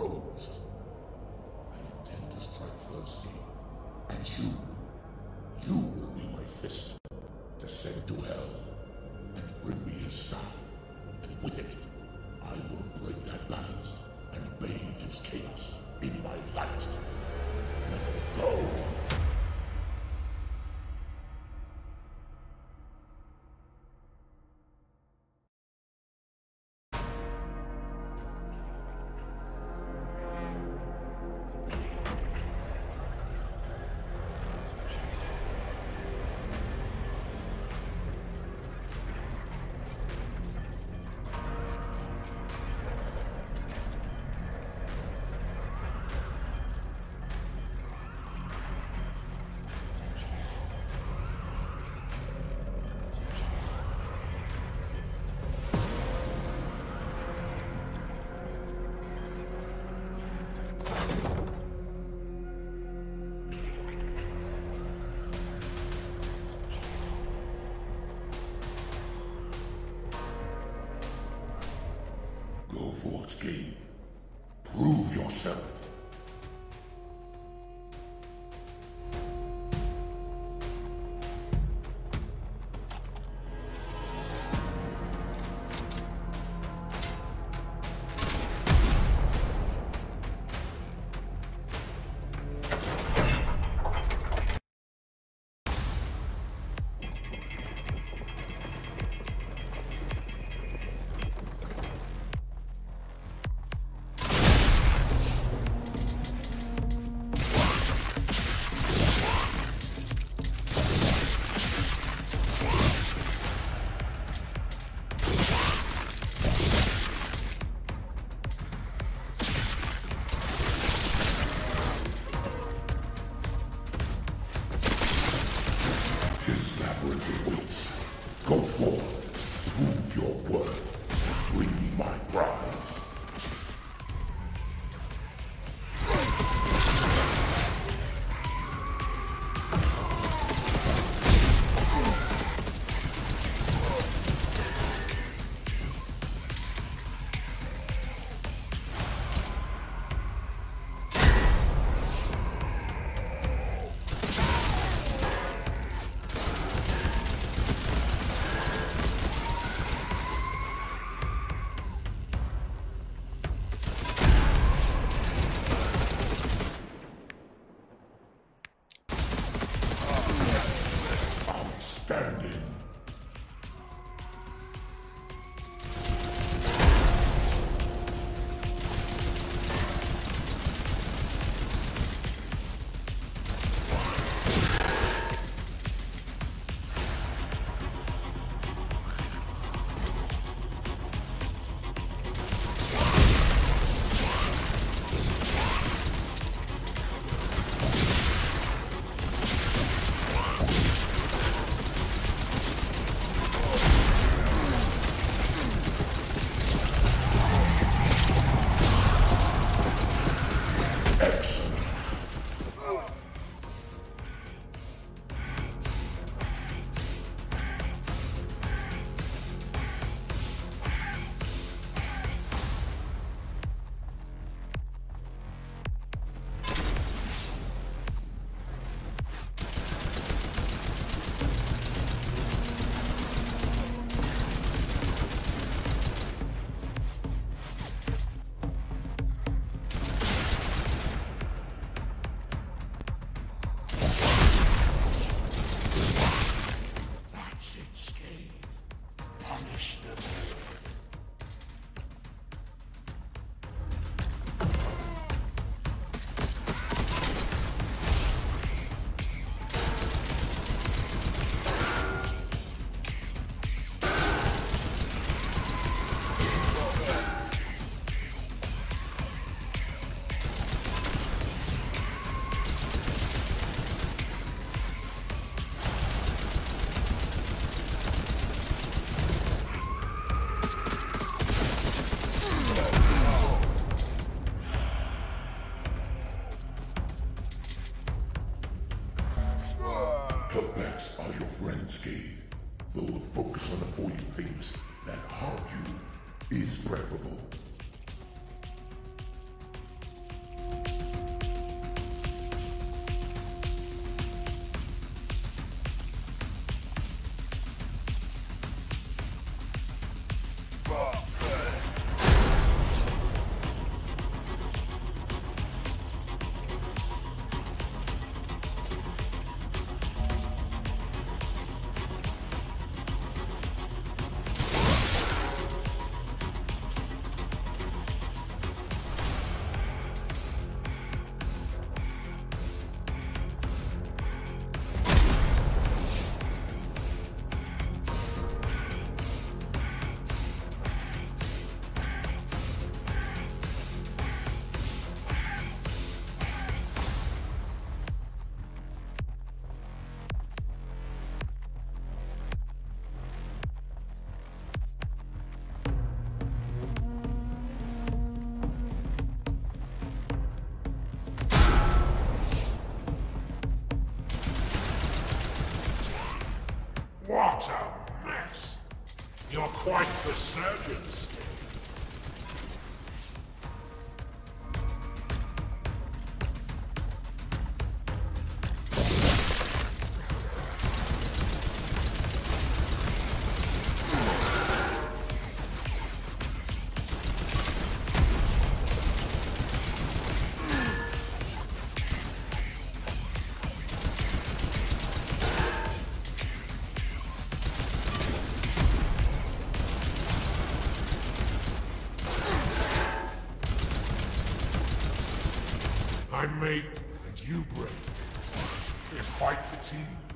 kingdom Go forth, Prove yourself. Go forth. Cutbacks are your friend Scathe, though a focus on avoiding things that harm you is preferable. What a mess! You're quite the surgeons. I make and you break. It's quite the team.